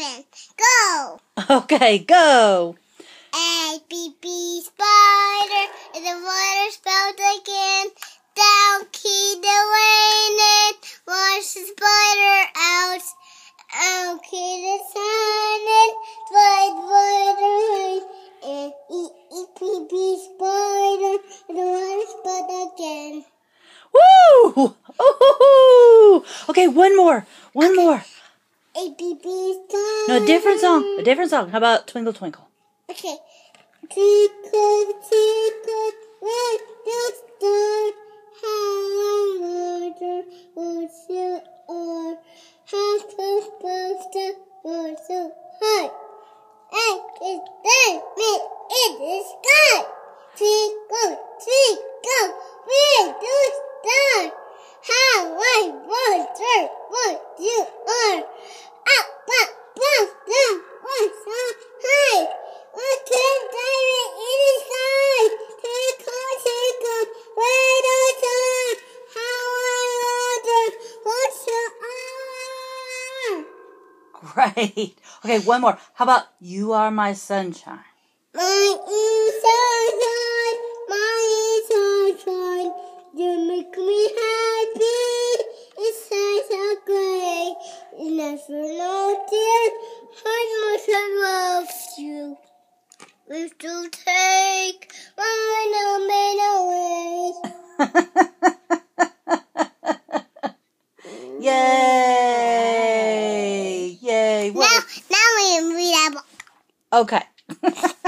elephant. Go! Okay, go. A B B spider in the water spout again. Down key the rain and wash the spider out. Key the sun and slide spider and eat eat B B spider in the water spout again. Woo! Ooh! Okay, one more. One more. A B B spider. No, a different song. A different song. How about Twinkle Twinkle? Okay. Twinkle, twinkle, little star, how I wonder what you are. How above the world so high. And it's there, in the sky. I wonder what you are. Up, up, above the world so high. What can David in his side? Tickle, tickle, little how I. Great. Okay, one more. How about You Are My Sunshine? I love you. We still take my away. Yay! Yay! Now, now we read a book. Okay.